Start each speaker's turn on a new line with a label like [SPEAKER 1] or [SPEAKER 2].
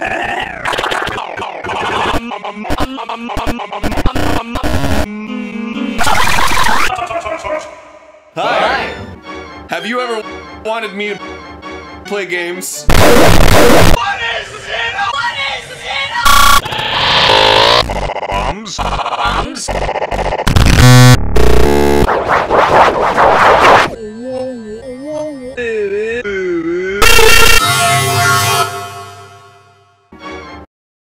[SPEAKER 1] Hi. Have you ever wanted me to play games?
[SPEAKER 2] What is it? What is it?
[SPEAKER 3] Bombs? Bombs?